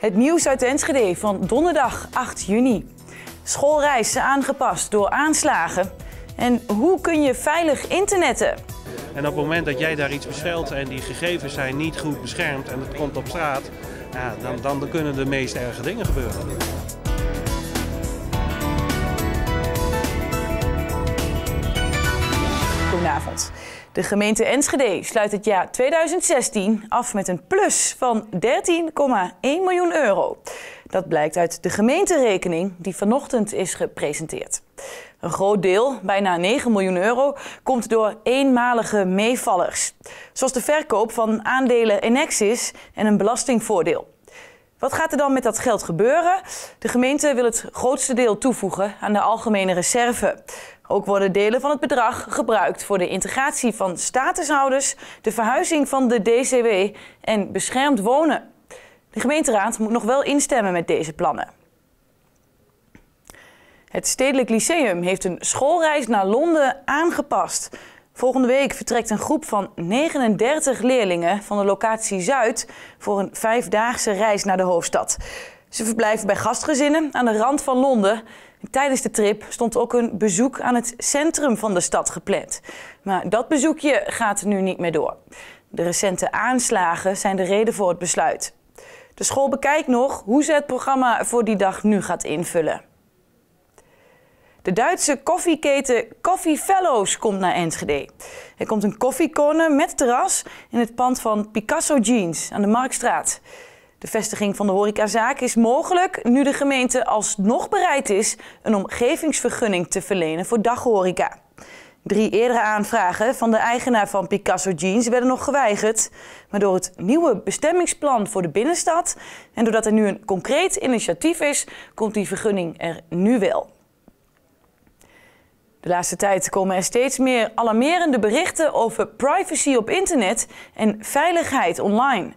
Het nieuws uit Enschede van donderdag 8 juni. Schoolreis aangepast door aanslagen. En hoe kun je veilig internetten? En op het moment dat jij daar iets bestelt en die gegevens zijn niet goed beschermd en het komt op straat, ja, dan, dan kunnen de meest erge dingen gebeuren. Goedenavond. De gemeente Enschede sluit het jaar 2016 af met een plus van 13,1 miljoen euro. Dat blijkt uit de gemeenterekening die vanochtend is gepresenteerd. Een groot deel, bijna 9 miljoen euro, komt door eenmalige meevallers. Zoals de verkoop van aandelen Enexis en een belastingvoordeel. Wat gaat er dan met dat geld gebeuren? De gemeente wil het grootste deel toevoegen aan de algemene reserve. Ook worden delen van het bedrag gebruikt voor de integratie van statushouders, de verhuizing van de DCW en beschermd wonen. De gemeenteraad moet nog wel instemmen met deze plannen. Het Stedelijk Lyceum heeft een schoolreis naar Londen aangepast. Volgende week vertrekt een groep van 39 leerlingen van de locatie Zuid voor een vijfdaagse reis naar de hoofdstad. Ze verblijven bij gastgezinnen aan de rand van Londen. Tijdens de trip stond ook een bezoek aan het centrum van de stad gepland. Maar dat bezoekje gaat nu niet meer door. De recente aanslagen zijn de reden voor het besluit. De school bekijkt nog hoe ze het programma voor die dag nu gaat invullen. De Duitse koffieketen Coffee Fellows komt naar Enschede. Er komt een koffiecorner met terras in het pand van Picasso Jeans aan de Marktstraat. De vestiging van de horecazaak is mogelijk nu de gemeente alsnog bereid is een omgevingsvergunning te verlenen voor daghoreca. Drie eerdere aanvragen van de eigenaar van Picasso Jeans werden nog geweigerd. Maar door het nieuwe bestemmingsplan voor de binnenstad en doordat er nu een concreet initiatief is, komt die vergunning er nu wel. De laatste tijd komen er steeds meer alarmerende berichten over privacy op internet en veiligheid online.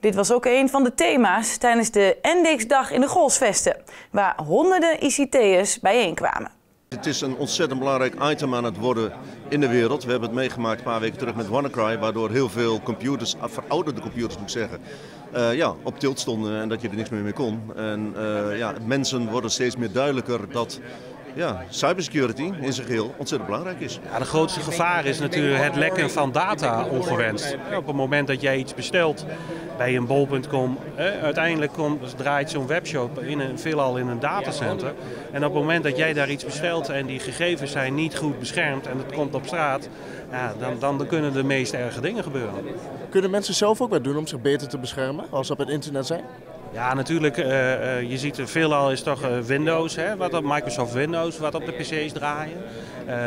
Dit was ook een van de thema's tijdens de Endix-dag in de Golsvesten, waar honderden ICT'ers bijeenkwamen. Het is een ontzettend belangrijk item aan het worden in de wereld. We hebben het meegemaakt een paar weken terug met WannaCry, waardoor heel veel computers, verouderde computers moet ik zeggen, uh, ja, op tilt stonden en dat je er niks meer mee kon. En uh, ja, mensen worden steeds meer duidelijker dat ja, cybersecurity in zijn geheel ontzettend belangrijk is. Ja, de grootste gevaar is natuurlijk het lekken van data ongewenst. Op het moment dat jij iets bestelt bij een bol.com, uiteindelijk komt, draait zo'n webshop in een, veelal in een datacenter. En op het moment dat jij daar iets bestelt en die gegevens zijn niet goed beschermd en het komt op straat, ja, dan, dan kunnen de meest erge dingen gebeuren. Kunnen mensen zelf ook wat doen om zich beter te beschermen als ze op het internet zijn? Ja, natuurlijk. Uh, uh, je ziet veelal is toch uh, Windows, hè, wat op Microsoft Windows, wat op de PC's draaien.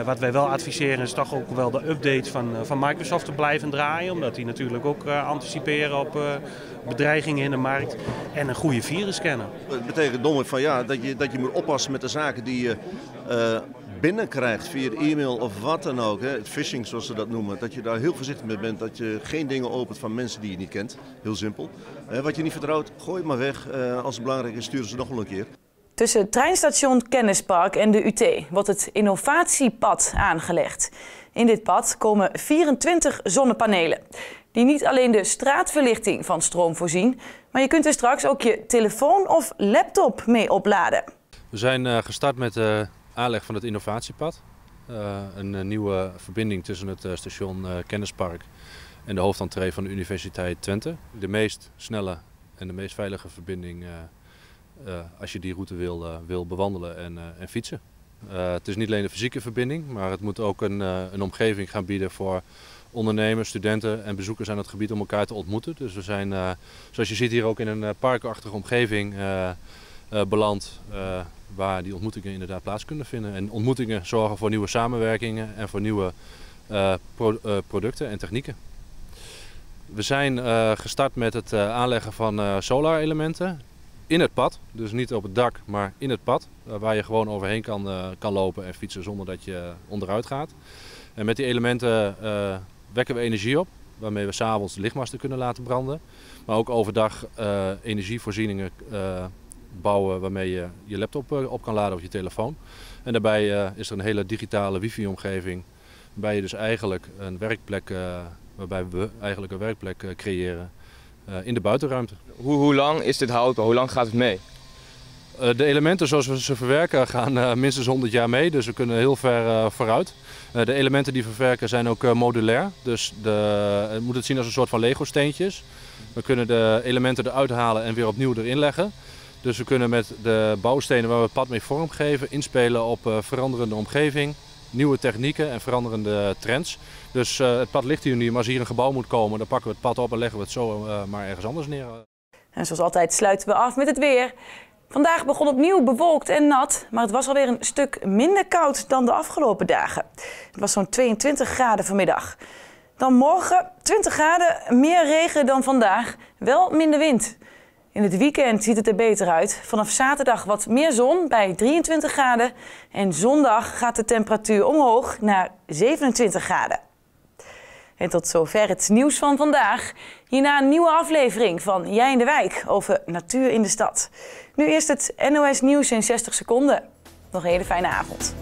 wat wij wel adviseren is toch ook wel de update van, van Microsoft te blijven draaien, omdat die natuurlijk ook anticiperen op bedreigingen in de markt en een goede virusscanner. Dat betekent domweg van ja, dat je, dat je moet oppassen met de zaken die je binnenkrijgt via e-mail of wat dan ook, hè, het phishing zoals ze dat noemen, dat je daar heel voorzichtig mee bent, dat je geen dingen opent van mensen die je niet kent. Heel simpel. wat je niet vertrouwt, gooi het maar weg. Uh, als het belangrijk is, sturen ze nog wel een keer. Tussen het treinstation Kennispark en de UT wordt het innovatiepad aangelegd. In dit pad komen 24 zonnepanelen. Die niet alleen de straatverlichting van stroom voorzien, maar je kunt er straks ook je telefoon of laptop mee opladen. We zijn uh, gestart met aanleg van het innovatiepad. Uh, een uh, nieuwe verbinding tussen het uh, station Kennispark en de hoofdentree van de Universiteit Twente. De meest snelle en de meest veilige verbinding als je die route wil, wil bewandelen en, en fietsen. het is niet alleen een fysieke verbinding, maar het moet ook een, een omgeving gaan bieden voor ondernemers, studenten en bezoekers aan het gebied om elkaar te ontmoeten. Dus we zijn, zoals je ziet hier ook in een parkachtige omgeving beland waar die ontmoetingen inderdaad plaats kunnen vinden. En ontmoetingen zorgen voor nieuwe samenwerkingen en voor nieuwe uh, producten en technieken. We zijn gestart met het aanleggen van solar-elementen in het pad. Dus niet op het dak, maar in het pad. waar je gewoon overheen kan, kan lopen en fietsen zonder dat je onderuit gaat. En met die elementen wekken we energie op, waarmee we s'avonds lichtmasten kunnen laten branden. Maar ook overdag energievoorzieningen bouwen waarmee je je laptop eh, op kan laden of je telefoon. En daarbij eh, is er een hele digitale wifi-omgeving waarbij je dus eigenlijk een werkplek, eh, waarbij we eigenlijk een werkplek creëren in de buitenruimte. Hoe, hoe lang is dit houdbaar? Hoe lang gaat het mee? de elementen zoals we ze verwerken gaan minstens 100 jaar mee, dus we kunnen heel ver vooruit. de elementen die we verwerken zijn ook modulair, dus de, je moet het zien als een soort van Lego steentjes. We kunnen de elementen eruit halen en weer opnieuw erin leggen. Dus we kunnen met de bouwstenen waar we het pad mee vormgeven inspelen op uh, veranderende omgeving, nieuwe technieken en veranderende trends. Dus uh, het pad ligt hier nu, maar als hier een gebouw moet komen, dan pakken we het pad op en leggen we het zo uh, maar ergens anders neer. En zoals altijd sluiten we af met het weer. Vandaag begon opnieuw bewolkt en nat, maar het was alweer een stuk minder koud dan de afgelopen dagen. Het was zo'n 22 graden vanmiddag. Dan morgen 20 graden, meer regen dan vandaag, wel minder wind. In het weekend ziet het er beter uit. Vanaf zaterdag wat meer zon bij 23 graden. En zondag gaat de temperatuur omhoog naar 27 graden. En tot zover het nieuws van vandaag. Hierna een nieuwe aflevering van Jij in de Wijk over natuur in de stad. Nu eerst het NOS Nieuws in 60 seconden. Nog een hele fijne avond.